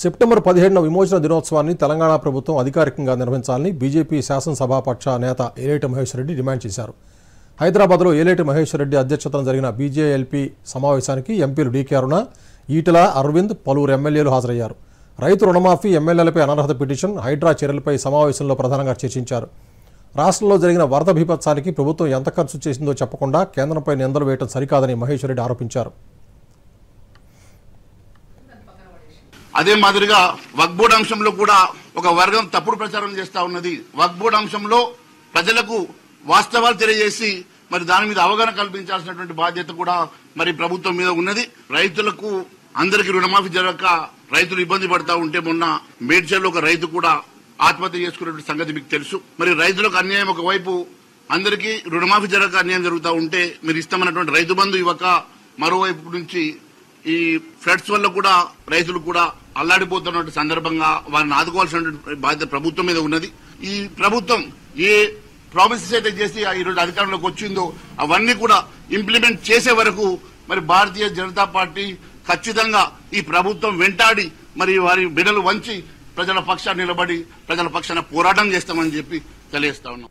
September పదిహేడున విమోచన దినోత్సవాన్ని తెలంగాణ ప్రభుత్వం అధికారికంగా నిర్వహించాలని బీజేపీ శాసనసభాపక్ష నేత ఏలేటి మహేశ్వర్ రెడ్డి డిమాండ్ చేశారు. హైదరాబాద్లో ఏలేటి మహేశ్వర్ రెడ్డి అధ్యక్షతన జరిగిన బీజేఎల్పీ సమావేశానికి ఎంపీలు డీకే అరుణ ఈటల అరవింద్ పలువురు ఎమ్మెల్యేలు హాజరయ్యారు. రైతు రుణమాఫీ ఎమ్మెల్యేలపై అనర్హత పిటిషన్ హైడ్రా చర్యలపై సమావేశంలో ప్రధానంగా చర్చించారు. రాష్ట్రంలో జరిగిన వరద బీభత్సానికి ప్రభుత్వం ఎంత ఖర్చు చేసిందో చెప్పకుండా కేంద్రంపై నిందలు వేయడం సరికాదని మహేశ్వరరెడ్డి ఆరోపించారు. అదే మాదిరిగా వక్బోర్డ్ అంశంలో కూడా ఒక వర్గం తప్పుడు ప్రచారం చేస్తా ఉన్నది. వక్బోర్డ్ అంశంలో ప్రజలకు వాస్తవాలు తెలియజేసి మరి దాని మీద అవగాహన కల్పించాల్సినటువంటి బాధ్యత కూడా మరి ప్రభుత్వం మీద ఉన్నది. రైతులకు అందరికీ రుణమాఫీ జరగక రైతులు ఇబ్బంది పడతా ఉంటే మొన్న మేడ్చల్లో ఒక రైతు కూడా ఆత్మహత్య చేసుకున్నటువంటి సంగతి మీకు తెలుసు. మరి రైతులకు అన్యాయం ఒకవైపు అందరికీ రుణమాఫీ జరగక అన్యాయం జరుగుతూ ఉంటే మీరు ఇస్తామన్నటువంటి రైతు బంధు ఇవ్వక మరోవైపు నుంచి ఈ ఫ్లడ్స్ వల్ల కూడా రైతులు కూడా అల్లాడిపోతున్న సందర్భంగా వారిని ఆదుకోవాల్సిన బాధ్యత ప్రభుత్వం మీద ఉన్నది. ఈ ప్రభుత్వం ఏ ప్రామిసెస్ అయితే చేసి ఈ అధికారంలోకి వచ్చిందో అవన్నీ కూడా ఇంప్లిమెంట్ చేసే వరకు మరి భారతీయ జనతా పార్టీ ఖచ్చితంగా ఈ ప్రభుత్వం వెంటాడి మరి వారి బిడలు వంచి ప్రజల పక్షాన్ని నిలబడి ప్రజల పక్షాన పోరాటం చేస్తామని చెప్పి తెలియజేస్తా ఉన్నాం.